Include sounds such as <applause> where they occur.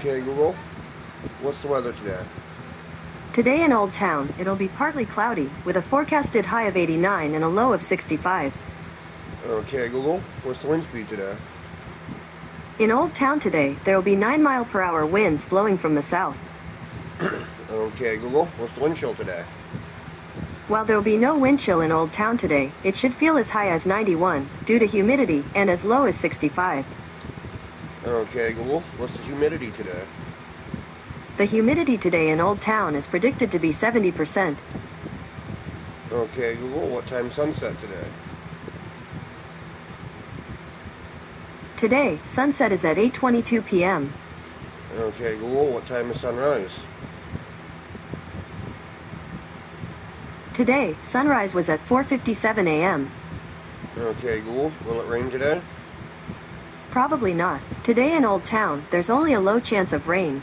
Okay, Google. What's the weather today? Today in Old Town, it'll be partly cloudy, with a forecasted high of 89 and a low of 65. Okay, Google. What's the wind speed today? In Old Town today, there will be 9 mile per hour winds blowing from the south. <clears throat> Okay, Google. What's the wind chill today? While there will be no wind chill in Old Town today, it should feel as high as 91 due to humidity and as low as 65. Okay, Google. What's the humidity today? The humidity today in Old Town is predicted to be 70%. Okay, Google. What time sunset today? Today, sunset is at 8:22 p.m. Okay, Google. What time is sunrise? Today, sunrise was at 4:57 a.m. Okay, Google. Will it rain today? Probably not. Today in Old Town, there's only a low chance of rain.